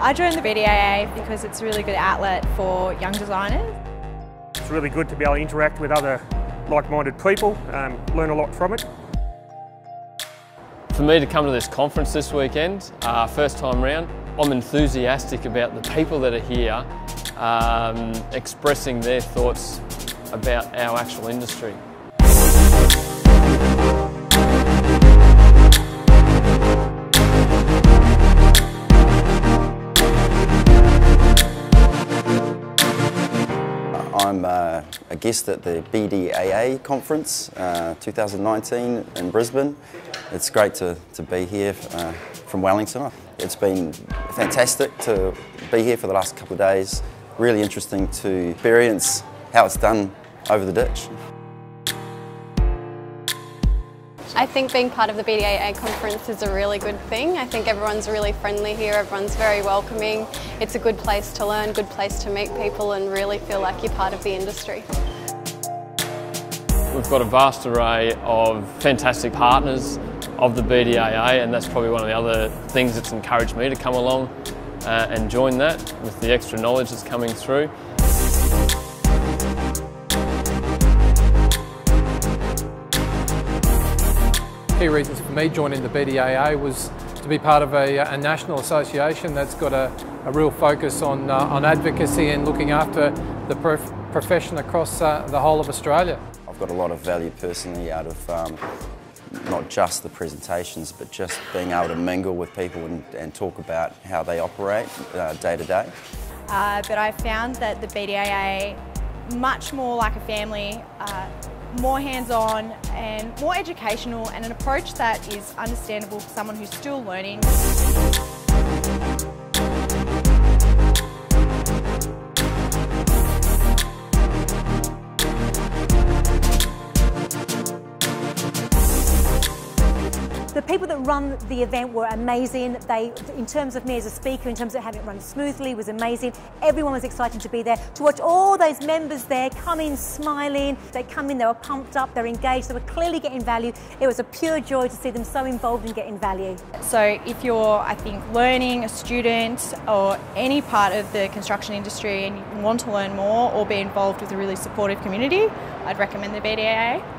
I joined the BDAA because it's a really good outlet for young designers. It's really good to be able to interact with other like-minded people, um, learn a lot from it. For me to come to this conference this weekend, uh, first time round, I'm enthusiastic about the people that are here um, expressing their thoughts about our actual industry. I'm uh, a guest at the BDAA conference uh, 2019 in Brisbane. It's great to, to be here uh, from Wellington. It's been fantastic to be here for the last couple of days. Really interesting to experience how it's done over the ditch. I think being part of the BDAA conference is a really good thing. I think everyone's really friendly here, everyone's very welcoming. It's a good place to learn, good place to meet people and really feel like you're part of the industry. We've got a vast array of fantastic partners of the BDAA and that's probably one of the other things that's encouraged me to come along uh, and join that with the extra knowledge that's coming through. Key reasons for me joining the BDAA was to be part of a, a national association that's got a, a real focus on, uh, on advocacy and looking after the prof profession across uh, the whole of Australia. I've got a lot of value personally out of um, not just the presentations but just being able to mingle with people and, and talk about how they operate uh, day to day. Uh, but I found that the BDAA much more like a family uh, more hands-on and more educational and an approach that is understandable for someone who's still learning. The people that run the event were amazing. They, in terms of me as a speaker, in terms of having it run smoothly, was amazing. Everyone was excited to be there. To watch all those members there come in smiling, they come in, they were pumped up, they're engaged, they were clearly getting value. It was a pure joy to see them so involved in getting value. So if you're, I think, learning, a student, or any part of the construction industry and you want to learn more or be involved with a really supportive community, I'd recommend the BDAA.